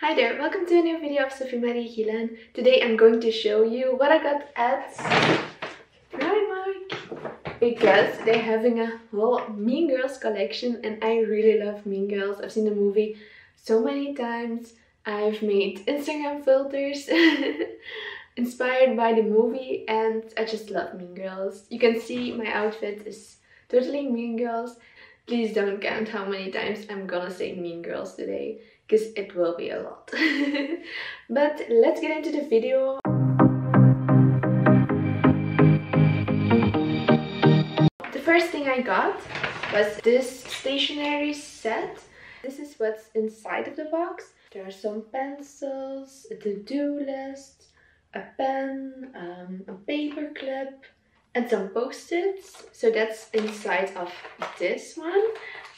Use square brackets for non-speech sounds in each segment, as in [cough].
Hi there, welcome to a new video of Sofie Marie Gielen. Today I'm going to show you what I got at Primark because they're having a whole Mean Girls collection and I really love Mean Girls. I've seen the movie so many times. I've made Instagram filters [laughs] inspired by the movie and I just love Mean Girls. You can see my outfit is totally Mean Girls. Please don't count how many times I'm gonna say Mean Girls today because it will be a lot. [laughs] but let's get into the video. The first thing I got was this stationery set. This is what's inside of the box. There are some pencils, a to-do list, a pen, um, a paper clip, and some post-its. So that's inside of this one.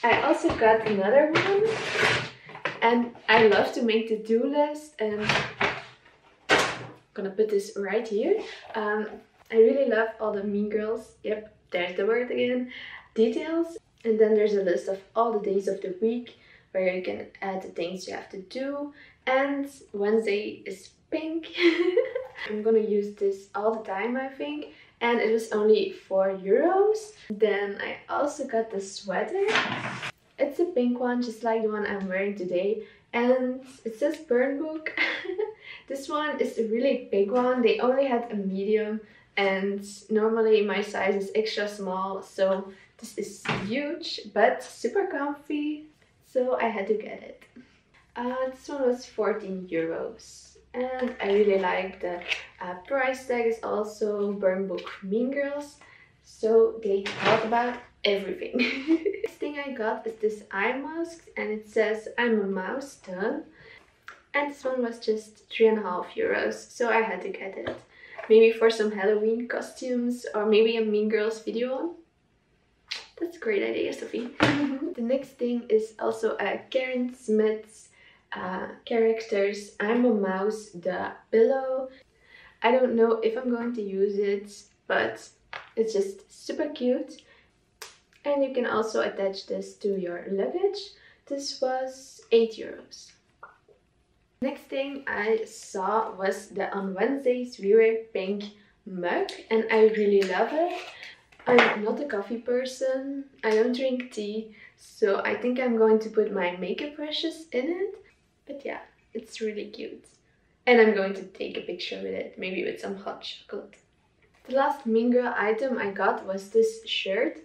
I also got another one and I love to make the do list and I'm gonna put this right here. Um, I really love all the Mean Girls, yep, there's the word again, details. And then there's a list of all the days of the week where you can add the things you have to do. And Wednesday is pink. [laughs] I'm gonna use this all the time, I think. And it was only 4 euros. Then I also got the sweater. Pink one, just like the one I'm wearing today. And it says burn book. [laughs] this one is a really big one. They only had a medium and normally my size is extra small. So this is huge, but super comfy. So I had to get it. Uh, this one was 14 euros. And I really like the uh, price tag is also Burn Book Mean Girls. So they thought about everything. [laughs] Next thing I got is this eye mask and it says I'm a mouse done. And this one was just three and a half euros, so I had to get it. Maybe for some Halloween costumes or maybe a Mean Girls video. That's a great idea, Sofie. [laughs] the next thing is also a Karen Smith's uh, characters. I'm a mouse, the pillow. I don't know if I'm going to use it, but it's just super cute and you can also attach this to your luggage. This was 8 euros. Next thing I saw was the On Wednesdays We Wear Pink mug and I really love it. I'm not a coffee person, I don't drink tea, so I think I'm going to put my makeup brushes in it. But yeah, it's really cute. And I'm going to take a picture with it, maybe with some hot chocolate. The last Mean Girl item I got was this shirt.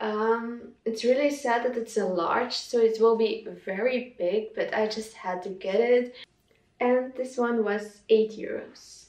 Um, it's really sad that it's a large, so it will be very big, but I just had to get it. And this one was 8 euros.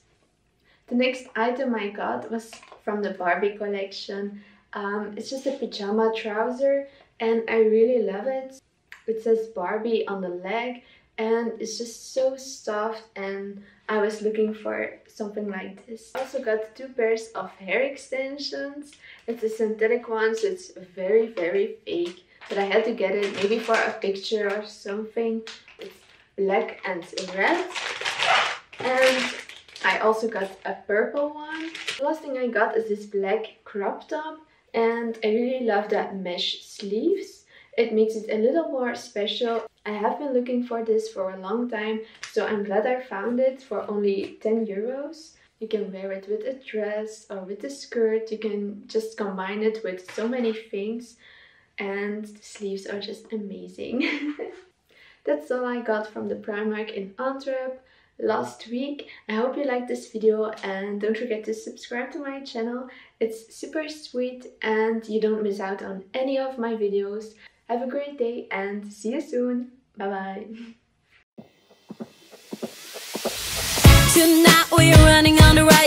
The next item I got was from the Barbie collection. Um, it's just a pajama trouser and I really love it. It says Barbie on the leg and it's just so soft and I was looking for something like this. I also got two pairs of hair extensions. It's a synthetic one so it's very very fake but I had to get it maybe for a picture or something. It's black and red and I also got a purple one. The last thing I got is this black crop top and I really love that mesh sleeves. It makes it a little more special I have been looking for this for a long time, so I'm glad I found it for only 10 euros. You can wear it with a dress or with a skirt. You can just combine it with so many things and the sleeves are just amazing. [laughs] That's all I got from the Primark in Antwerp last week. I hope you liked this video and don't forget to subscribe to my channel. It's super sweet and you don't miss out on any of my videos. Have a great day and see you soon. Bye bye. Tonight we're running on the.